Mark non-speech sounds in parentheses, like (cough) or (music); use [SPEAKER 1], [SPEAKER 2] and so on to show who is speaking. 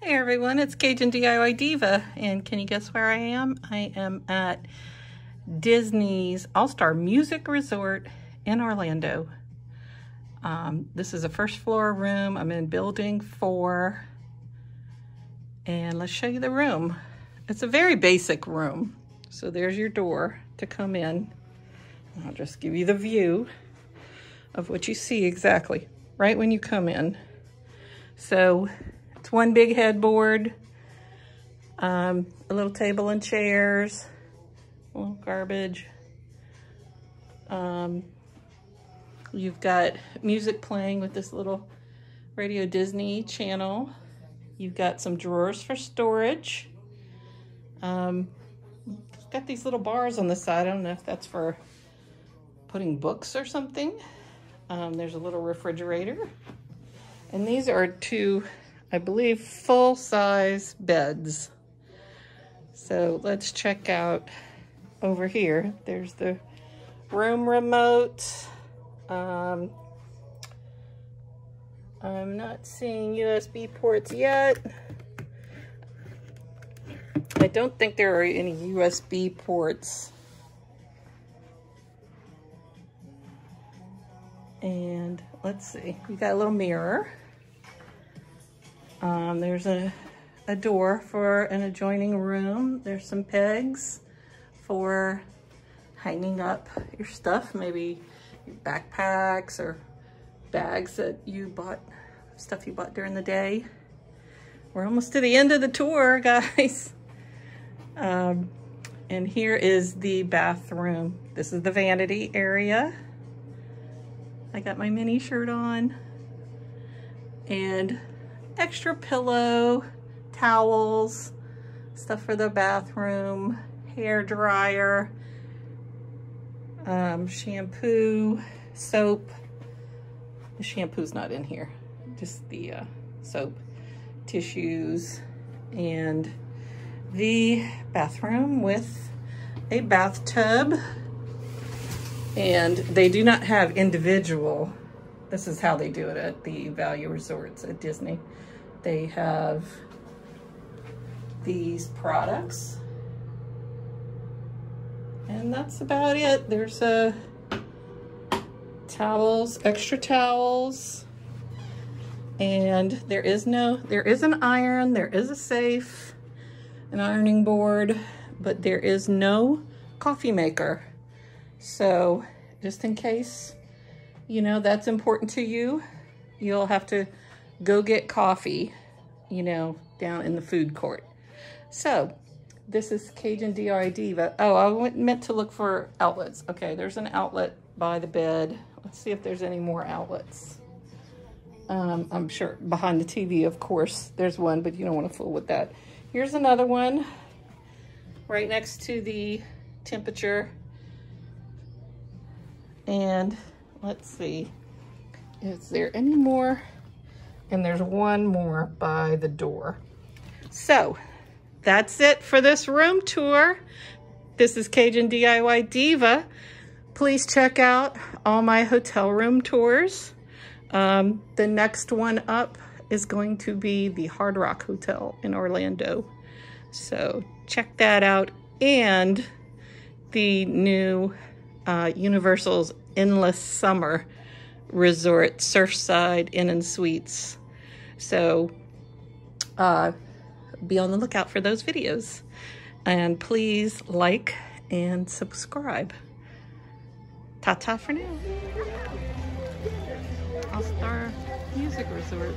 [SPEAKER 1] Hey everyone, it's Cajun DIY Diva, and can you guess where I am? I am at Disney's All-Star Music Resort in Orlando. Um, this is a first floor room. I'm in building four, and let's show you the room. It's a very basic room. So there's your door to come in. I'll just give you the view of what you see exactly right when you come in. So it's one big headboard, um, a little table and chairs, a little garbage. Um, you've got music playing with this little Radio Disney channel. You've got some drawers for storage. Um, got these little bars on the side. I don't know if that's for putting books or something. Um, there's a little refrigerator. And these are two I believe, full-size beds. So let's check out over here. There's the room remote. Um, I'm not seeing USB ports yet. I don't think there are any USB ports. And let's see, we got a little mirror. Um, there's a, a door for an adjoining room. There's some pegs for hanging up your stuff, maybe your backpacks or bags that you bought, stuff you bought during the day. We're almost to the end of the tour, (laughs) guys. Um, and here is the bathroom. This is the vanity area. I got my Minnie shirt on. And extra pillow, towels, stuff for the bathroom, hair dryer, um, shampoo, soap. The shampoo's not in here, just the uh, soap, tissues, and the bathroom with a bathtub. And they do not have individual, this is how they do it at the value resorts at Disney. They have these products. And that's about it. There's a uh, towels, extra towels. And there is no, there is an iron, there is a safe, an ironing board, but there is no coffee maker. So just in case, you know, that's important to you, you'll have to go get coffee, you know, down in the food court. So this is Cajun DIY Diva. Oh, I went, meant to look for outlets. Okay, there's an outlet by the bed. Let's see if there's any more outlets. Um, I'm sure behind the TV, of course, there's one, but you don't want to fool with that. Here's another one right next to the temperature. And let's see, is there any more? And there's one more by the door. So that's it for this room tour. This is Cajun DIY Diva. Please check out all my hotel room tours. Um, the next one up is going to be the Hard Rock Hotel in Orlando. So check that out. And the new uh, Universal's Endless Summer Resort Surfside Inn and Suites. So uh, be on the lookout for those videos. And please like and subscribe. Ta-ta for now. All-Star Music Resort.